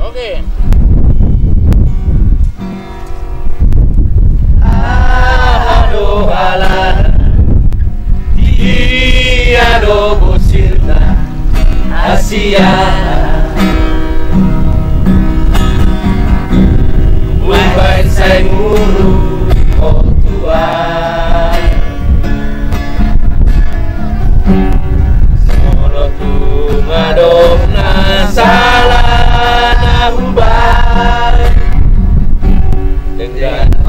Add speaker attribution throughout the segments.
Speaker 1: Oke.
Speaker 2: Halan Dia do busirna Asia. Bukan saya nguru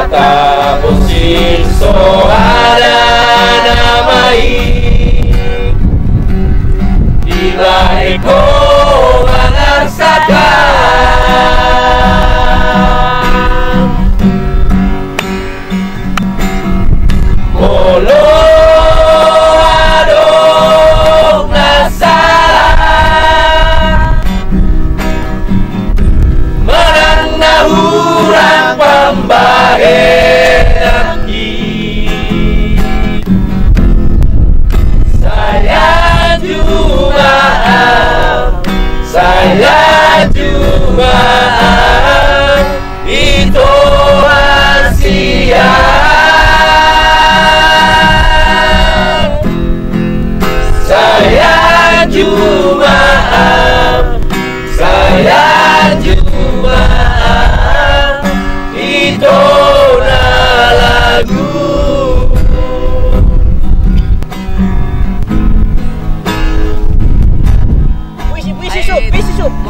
Speaker 2: kata musik soara namai. Bila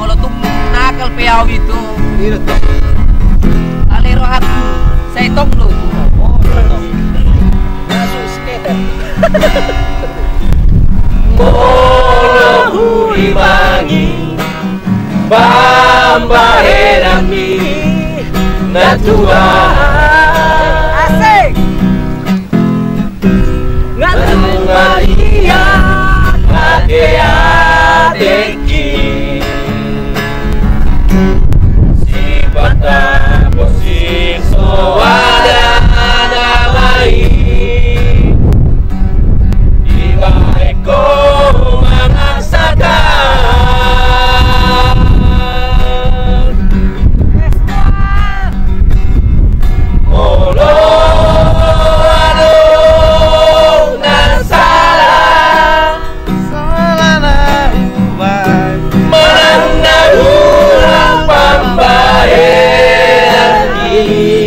Speaker 3: Kalau tuh nakal peau gitu.
Speaker 4: Iya toh.
Speaker 3: Alero hatu. Saya tong lu.
Speaker 1: Masuk skater.
Speaker 2: Molo hurimangi Bambaherami Natua
Speaker 3: Asik.
Speaker 2: Maria Kakea Deki Yeah.